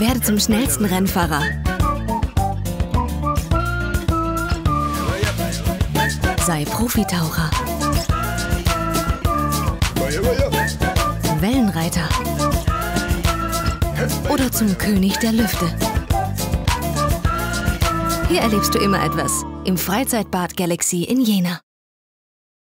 Werde zum schnellsten Rennfahrer. Sei Profitaucher. Wellenreiter. Oder zum König der Lüfte. Hier erlebst du immer etwas im Freizeitbad Galaxy in Jena.